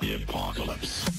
The apocalypse.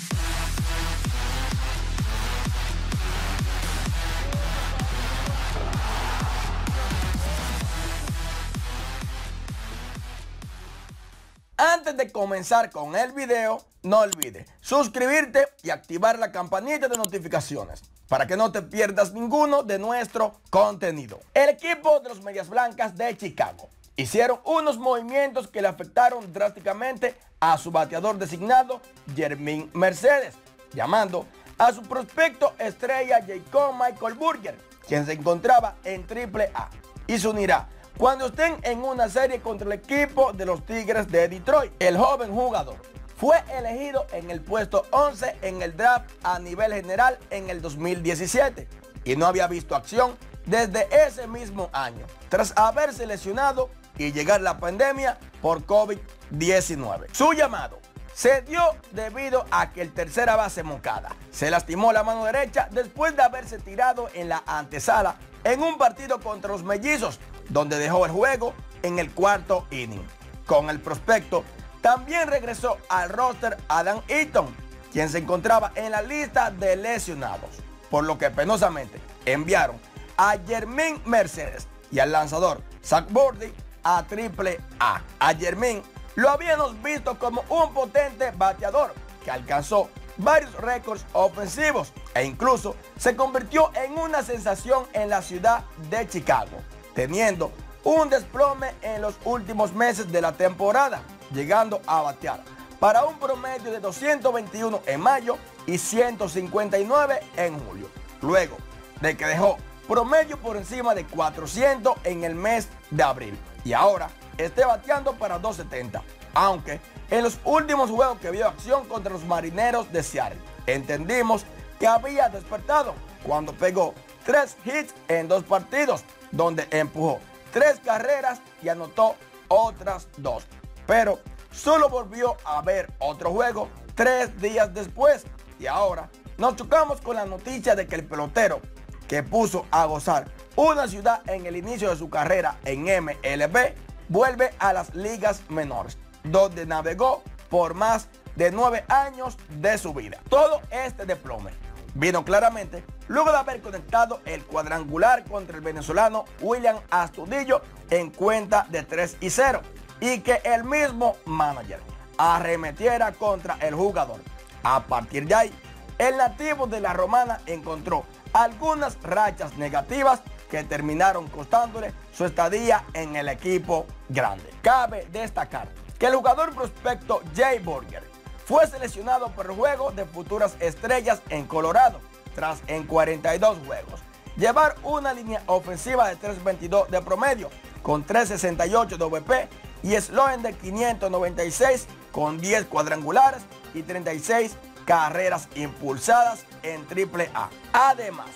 Antes de comenzar con el video, no olvides suscribirte y activar la campanita de notificaciones para que no te pierdas ninguno de nuestro contenido. El equipo de los Medias Blancas de Chicago hicieron unos movimientos que le afectaron drásticamente a su bateador designado, Jermín Mercedes, llamando a su prospecto estrella Jacob Michael Burger, quien se encontraba en Triple A, y se unirá cuando estén en una serie contra el equipo de los Tigres de Detroit. El joven jugador fue elegido en el puesto 11 en el draft a nivel general en el 2017 y no había visto acción desde ese mismo año, tras haberse lesionado y llegar la pandemia por COVID-19. Su llamado se dio debido a que el tercera base Moncada se lastimó la mano derecha después de haberse tirado en la antesala en un partido contra los mellizos, donde dejó el juego en el cuarto inning. Con el prospecto también regresó al roster Adam Eaton, quien se encontraba en la lista de lesionados, por lo que penosamente enviaron a Jermín Mercedes y al lanzador Zach Bordy a Triple A. A Jermín lo habíamos visto como un potente bateador que alcanzó varios récords ofensivos e incluso se convirtió en una sensación en la ciudad de Chicago, teniendo un desplome en los últimos meses de la temporada, llegando a batear para un promedio de 221 en mayo y 159 en julio, luego de que dejó promedio por encima de 400 en el mes de abril y ahora esté bateando para 270, aunque en los últimos juegos que vio acción contra los marineros de Seattle, entendimos que había despertado cuando pegó tres hits en dos partidos, donde empujó tres carreras y anotó otras dos. Pero solo volvió a ver otro juego tres días después y ahora nos chocamos con la noticia de que el pelotero que puso a gozar una ciudad en el inicio de su carrera en MLB vuelve a las ligas menores donde navegó por más de nueve años de su vida. Todo este desplome vino claramente luego de haber conectado el cuadrangular contra el venezolano William Astudillo en cuenta de 3 y 0 y que el mismo manager arremetiera contra el jugador. A partir de ahí, el nativo de la Romana encontró algunas rachas negativas que terminaron costándole su estadía en el equipo grande. Cabe destacar que el jugador prospecto Jay Burger fue seleccionado por juego de futuras estrellas en Colorado, tras en 42 juegos llevar una línea ofensiva de 322 de promedio, con 368 de OVP y eslogan de 596 con 10 cuadrangulares y 36 carreras impulsadas en AAA. Además,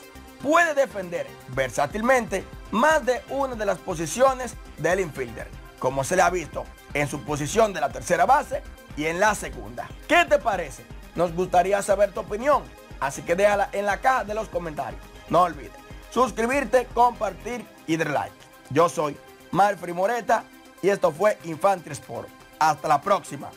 puede defender versátilmente más de una de las posiciones del infielder, como se le ha visto en su posición de la tercera base y en la segunda. ¿Qué te parece? Nos gustaría saber tu opinión, así que déjala en la caja de los comentarios. No olvides suscribirte, compartir y dar like. Yo soy Marfri Moreta y esto fue Infantry Sport. Hasta la próxima.